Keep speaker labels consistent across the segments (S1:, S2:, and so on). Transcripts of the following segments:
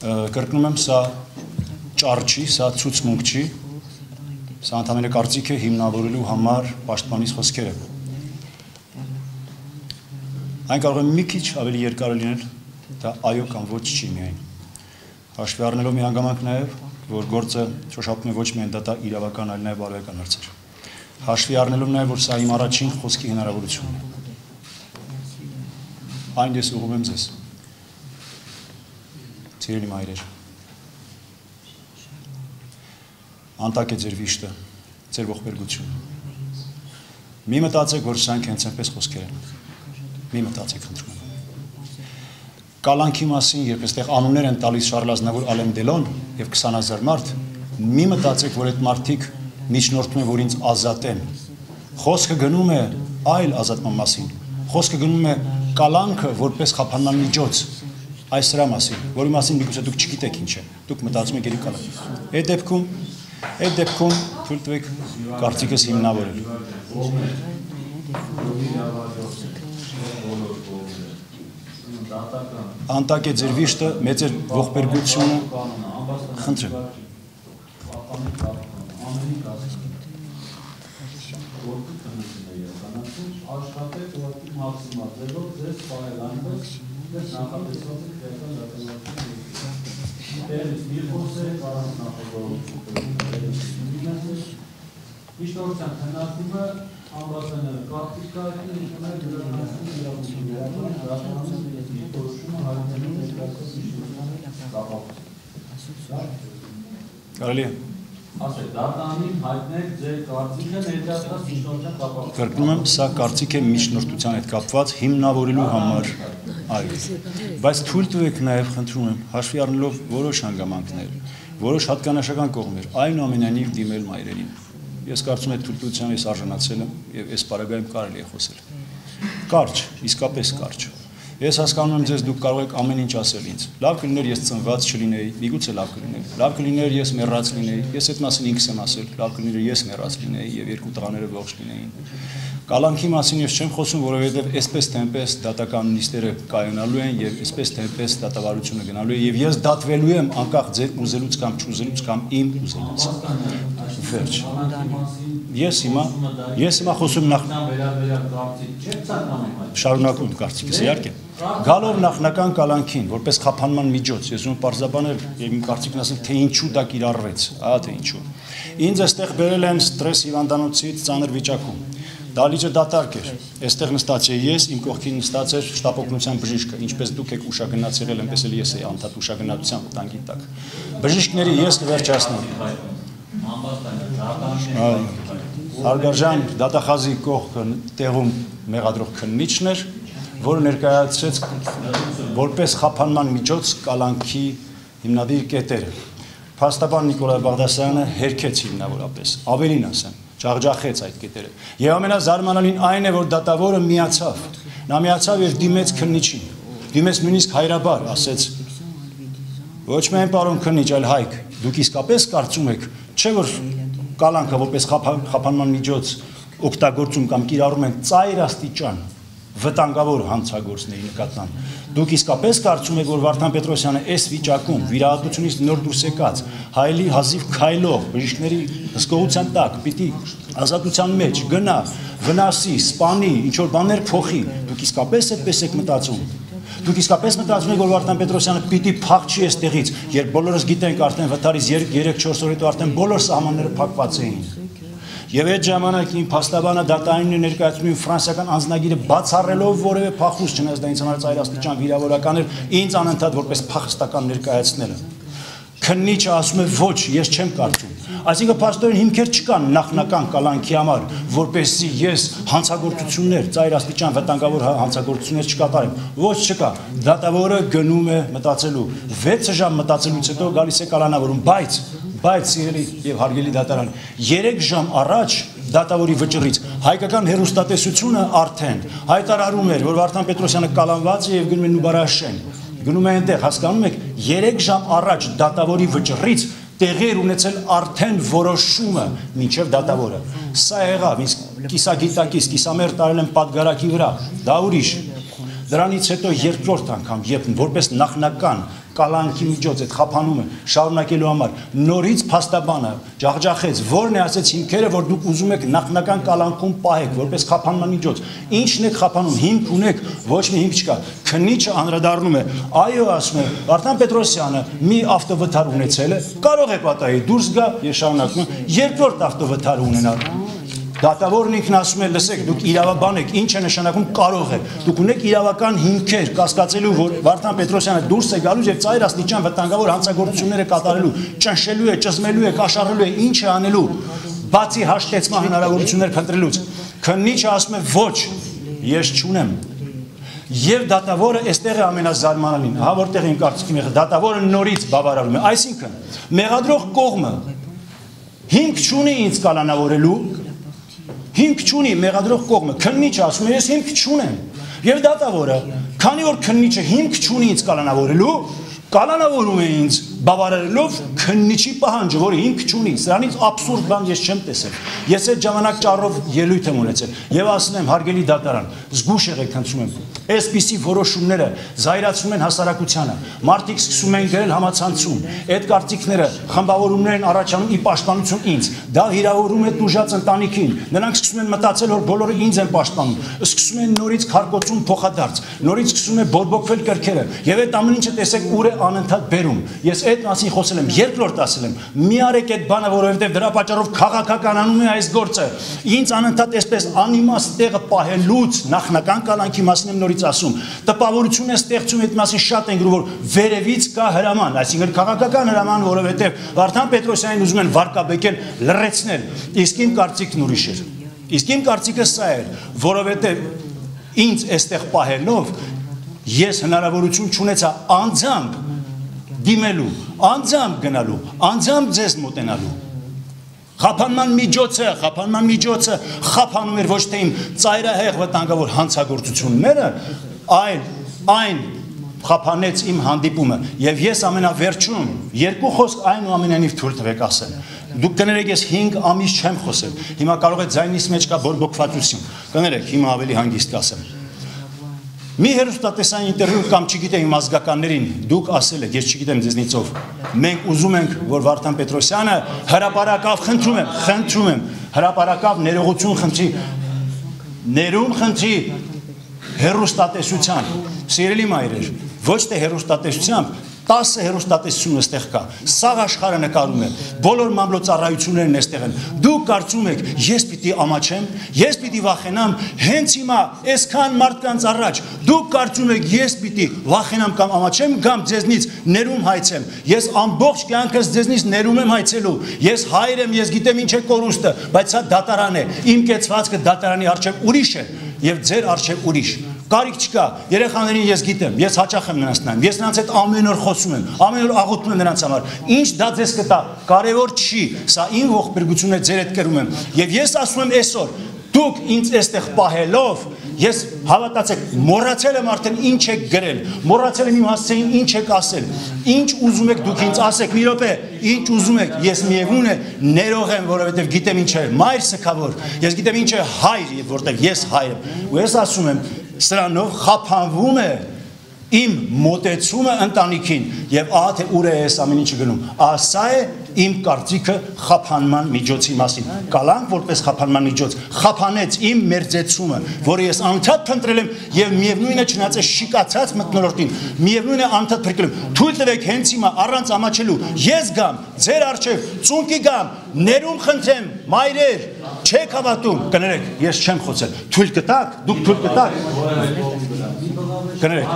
S1: կրկնում եմ, սա ճառ չի, սա ցուցմունք չի, սա ընդհանրապես կարծիք է հիմնավորելու համար պաշտպանից խոսքերը։ Այն կարող է մի քիչ ավելի երկար լինել, դա այո կամ ոչ չի միայն։ Հաշվի առնելով մի հանգամանք նաև, որ գործը շոշափում է ոչ միայն դա իրավական, այլ նաև բարոյական հարցեր։ Հաշվի առնելով նաև, որ սա իմ առաջին խոսքի հնարավորությունն է։ Այն ես ուղղում եմ ձեզ։ Սիրելի մայրեր, անտակ է ձեր վիշտը, ձեր ողբերգությունը։ Մի մտածեք, որ սրանք հենց այնպես խոսքեր են։ Մի մտածեք, խնդրում եմ։ Կալանքի մասին, երբ այստեղ անուններ են տալիս Շարլ Ազնավուր Ալեն Դելոն եւ 20000 մարդ, մի մտածեք, որ այդ մարդիկ միջնորդում են, որ ինձ ազատեն։ Խոսքը գնում է այլ ազատման մասին։ Խոսքը գնում է կալանքը որպես խափանման միջոց այս սրա մասին, որի մասին միգուցե դուք չգիտեք ինչ է։ Դուք մտածում եք երի կալանք։ Այդ դեպքում, այդ դեպքում թույլ տվեք կարծիքս հիմնավորել։ Անտակ է ձեր վիշտը, մեծ է ողբերգությունը։ Խնդրեմ։
S2: աշխատեք ուղղակի մաքսիմալ ձևով ձեզ բարելանքով ձեզ նախատեսված է քրեական դատավարություն դերից մի խոսեք առանց նախագծում Իշտորության քննարկումը ամբողջանը կապիտալի ինքնա դրամասի իրավունքների հրապարակում դիտորշումը հայտնելու ներկայացած իշխանության կապակցություն։
S1: Կարելի է։
S2: Ասեք, դատանին հայտնեք ձեր կարծիքը ներկայացած իշխանության կապակցություն։
S1: Կրկնում եմ, սա կարծիք է միջնորդության հետ կապված հիմնավորելու համար այո։ Բայց թույլ տվեք նաև խնդրում եմ հաշվի առնելով որոշ հանգամանքներ, որոշ հատկանշական կողմեր, այնուամենայնիվ դիմել մայրերին։ Ես կարծում եմ թույլտվության ես արժանացել եմ եւ այս պարագայում կարելի է խոսել։ Կարճ, իսկապես կարճ։ Ես հասկանում եմ ձեզ դուք կարող եք ամեն ինչ ասել ինձ։ Լավ կլիներ ես ծնված չլինեի, միգուցե լավ կլիներ։ Լավ կլիներ ես մեռած լինեի։ Ես այդ մասին ինքս եմ ասել։ Լավ կլիներ ես մեռած լինեի եւ երկու տղաները ողջ լինեին։ Կալանքի մասին ես չեմ խոսում, որովհետև այսպես թե այնպես դատական նիստերը կայանալու են եւ այսպես թե այնպես դատավարությունը գնալու է եւ ես դատվելու եմ անկախ ձեր ուզելուց կամ չուզելուց կամ իմ ուզելուց։ Վերջ։ Ես հիմա ես հիմա խոսում նախ շարունակում կարծիքս իհարկե։ Գալով նախնական կալանքին որպես խափանման միջոց, ես ուզում բարձաբանել եւ իմ կարծիքն ասել թե ինչու դա կիրառվեց, ահա թե ինչու։ Ինձ այստեղ բերել են ստրես հիվանդանոցից ծանր վիճակում։ Դալիճը դատարկ էր։ Այստեղ նստած էի ես, իմ կողքին նստած էր շտապօգնության բժիշկը, ինչպես դուք եք ուշագնացել, այնպես էլ ես էի անդադ ուշագնացության տանկի տակ։ Բժիշկների ես կվերջացնեմ։ Արգարժան դատախազի կողքը տեղում մեղադրող քննիչն էր, որը ներկայացրեց որպես խափանման միջոց կալանքի հիմնադիր կետերը։ Փաստաբան Նիկոլայ Բաղդասարյանը հերքեց հիմնավորապես, ավելին ասեմ, ջախջախեց այդ կետերը։ Եվ ամենազարմանալին այն է, որ դատավորը միացավ։ Նա միացավ եւ դիմեց քննիչին։ Դիմեց նույնիսկ հայրաբար, ասեց. Ոչ միայն պարոն քննիչ, այլ հայք, դուք իսկապես կարծում եք, չէ որ կալանքը որպես խափանման միջոց օգտագործում կամ կիրառում են ծայր աստիճան վտանգավոր հանցագործների նկատմամբ։ Դուք իսկապես կարծում եք, որ Վարդան Պետրոսյանը այս վիճակում վիրահատությունից նոր դուրս եկած հայելի հազիվ քայլող բժիշկների հսկողության տակ պիտի ազատության մեջ գնա, վնասի, սպանի, ինչ որ բաներ փոխի։ Դուք իսկապես այդպես եք մտածում։ Դուք իսկապես մտածում եք, որ Վարդան Պետրոսյանը պիտի փախչի այստեղից, երբ բոլորս գիտենք արդեն վթարից 3-4 օր հետո արդեն բոլոր սահմանները փակված էին։ Եվ այդ ժամանակ իմ փաստաբանը դատայինն է ներկայացնում ֆրանսիական անձնագիրը բացառելով որևէ փախուստ չնայած դա ինձ համար ծայրաստիճան վիրավորական էր, ինձ անընդհատ որպես փախստական ներկայացնելը։ Քննիչը ասում է ոչ, ես չեմ կարծում։ Այսինքն փաստորեն հիմքեր չկան նախնական կալանքի համար, որպեսզի ես հանցագործություններ, ծայրաստիճան վտանգավոր հանցագործություններ չկատարեմ։ Ոչ չկա։ Դատավորը գնում է մտածելու։ 6 ժամ մտածելուց հետո գալիս է կալանավորում, բայց բայց սիրելի եւ հարգելի դատարան 3 ժամ առաջ դատավորի վճռից հայկական հերոստատեսությունը արդեն հայտարարում էր որ Վարդան Պետրոսյանը կալանված է եւ գնում է Նուբարաշեն գնում է այնտեղ հասկանում եք 3 ժամ առաջ դատավորի վճռից տեղի էր ունեցել արդեն որոշումը մինչև դատավորը սա եղավ ինձ կիսագիտակից կիսամեր տարել են պատգարակի վրա դա ուրիշ Դրանից հետո երկրորդ անգամ, երբ որպես նախնական կալանքի միջոց այդ խափանումը շարունակելու համար նորից փաստաբանը ջախջախեց, որն է ասեց հիմքերը, որ դուք ուզում եք նախնական կալանքում պահեք որպես խափանման միջոց։ Ինչն եք խափանում, հիմք ունեք, ոչ մի հիմք չկա։ Քնիչը անդրադառնում է, այո, ասում է, Վարդան Պետրոսյանը մի ավտովթար ունեցել է, կարող է պատահի դուրս գա, ես շարունակում, երկրորդ ավտովթար ունենալ Դատավորն ինքն ասում է, լսեք, դուք իրավաբան եք, ինչ է նշանակում կարող է։ Դուք ունեք իրավական հիմքեր կասկածելու, որ Վարդան Պետրոսյանը դուրս է գալու եւ ծայր աստիճան վտանգավոր հանցագործությունները կատարելու, ճնշելու է, ճզմելու է, կաշառելու է, ինչ է անելու, բացի հաշտեցման հնարավորություններ փնտրելուց։ Քննիչը ասում է, ոչ, ես չունեմ։ Եվ դատավորը այստեղ է ամենազարմանալին, հա որտեղ իմ կարծիքի մեջ դատավորը նորից բավարարում է, այսինքն մեղադրող կողմը հիմք չունի ինձ կալանավորելու հիմք չունի մեղադրող կողմը, քննիչը ասում է, ես հիմք չունեմ։ Եվ դատավորը, քանի որ քննիչը հիմք չունի ինձ կալանավորելու, կալանավորում է ինձ բավարարելով քննիչի պահանջը, որը հիմք չունի։ Սրանից абսուրդ բան ես չեմ տեսել։ Ես այդ ժամանակ ճառով ելույթ եմ ունեցել եւ ասում եմ հարգելի դատարան, զգուշ եղեք խնդրում եմ։ Այսպիսի որոշումները զայրացնում են հասարակությանը։ Մարդիկ սկսում են գրել համացանցում։ Այդ կարծիքները խմբավորումներ են առաջանում ի պաշտպանություն ինձ։ Դա հիրավորում է դուժած ընտանիքին։ Նրանք սկսում են մտածել, որ բոլորը ինձ են պաշտպանում։ Սկսում են նորից քարկոծում փոխադարձ։ Նորից սկսում է բորբոքվել կրքերը։ Եվ այդ ամեն ինչը տեսեք ուր է անընդհատ բերում։ Ես այդ մասին խոսել եմ, երկրորդ ասել եմ, մի արեք այդ բանը, որովհետև դրա պատճառով քաղաքականանում է այս գործը։ Ինձ անընդհատ այսպես անիմաստ տեղը պահելուց նախնական կալանքի մասին եմ նորից ասում։ Տպավորություն է ստեղծում այդ մասին շատ են գրում, որ վերևից կա հրաման, այսինքն քաղաքական հրաման, որովհետև Վարդան Պետրոսյանին ուզում են վարկաբեկել, լրացնել։ Իսկ իմ կարծիքն ուրիշ էր։ Իսկ իմ կարծիքը սա էր, որովհետև ինձ այստեղ պահելով ես հնարավորություն չունեցա անձամբ դիմելու, անձամբ գնալու, անձամբ ձեզ մոտենալու։ Խափանման միջոցը, խափանման միջոցը խափանում էր ոչ թե իմ ծայրահեղ վտանգավոր հանցագործությունները, այլ այն խափանեց իմ հանդիպումը եւ ես ամենավերջում երկու խոսք այնուամենայնիվ թույլ տվեք ասել դուք կներեք ես 5 ամիս չեմ խոսել հիմա կարող է ձայնիս մեջ կա բորբոքվածություն կներեք հիմա ավելի հանգիստ կասեմ Մի հերոստատեսային ինտերվյու կամ չգիտեմ իմ ազգականներին դուք ասել եք, ես չգիտեմ ձեզնից ով։ Մենք ուզում ենք, որ Վարդան Պետրոսյանը հրաապարակավ խնդրում եմ, խնդրում եմ, հրաապարակավ ներողություն խնդրի, ներում խնդրի հերոստատեսության։ Սիրելի մայրեր, ոչ թե հերոստատեսությամբ, 10 հերոստատեսություն այստեղ կա։ Սաղ աշխարհը նկարում է։ Բոլոր մամլոյցարայություններն այստեղ են։ Դուք կարծում եք, ես պիտի ամաչեմ, ես պիտի վախենամ, հենց հիմա այսքան մարդկանց առաջ դուք կարծում եք, ես պիտի վախենամ կամ ամաչեմ, կամ ձեզնից ներում հայցեմ։ Ես ամբողջ կյանքս ձեզնից ներում եմ հայցելու։ Ես հայր եմ, ես գիտեմ ինչ է կորուստը, բայց սա դատարան է։ Իմ կեցվածքը դատարանի արժեք ուրիշ է եւ ձեր արժեք ուրիշ Կարիք չկա։ Երեխաներին ես գիտեմ, ես հաճախ եմ նրանց նայում։ Ես նրանց հետ ամեն օր խոսում եմ, ամեն օր աղոթում եմ նրանց համար։ Ինչ դա ձեզ կտա, կարևոր չի։ Սա իմ ողբերգությունն է ձեր հետ կրում եմ։ Եվ ես ասում եմ այսօր, դուք ինձ այստեղ պահելով ես հավատացեք մոռացել եմ արդեն ինչ եք գրել մոռացել եմ իմ հասցեին ինչ եք ասել ինչ ուզում եք դուք ինձ ասեք մի րոպե ինչ ուզում եք ես միևնույն է ներող եմ որովհետև գիտեմ ինչ է մայր սքավոր ես գիտեմ ինչ է հայր որովհետև ես հայր եմ ու ես ասում եմ սրանով խափանվում է իմ մոտեցումը ընտանիքին եւ ահա թե ուր է այս ամեն ինչը գնում ասա է իմ կարծիքը խափանման միջոցի մասին կալանք որպես խափանման միջոց խափանեց իմ մերձեցումը որը ես անընդհատ փնտրել եմ եւ միևնույնը չնայած է շիկացած մտնոլորտին միևնույնը անընդհատ փրկել եմ թույլ տվեք հենց հիմա առանց ամաչելու ես գամ ձեր արչեւ ծունկի գամ ներում խնդրեմ մայրեր չեք հավատում կներեք ես չեմ խոսել թույլ կտակ դուք թույլ կտակ Կներեք,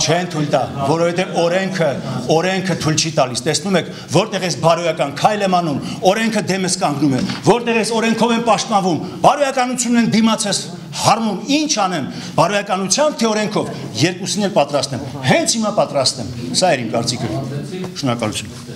S1: չեն թույլ տա, որովհետև օրենքը, օրենքը թույլ չի տալիս։ Տեսնում եք, որտեղ էս բարոյական քայլ եմ անում, օրենքը դեմս կանգնում է, որտեղ էս օրենքով են պաշտպանվում, բարոյականությունն են դիմացես հարմում, ինչ անեմ, բարոյականությամբ թե օրենքով, երկուսին էլ պատրաստ եմ։ Հենց հիմա պատրաստ եմ։ Սա էր իմ կարծիքը։ Շնորհակալություն։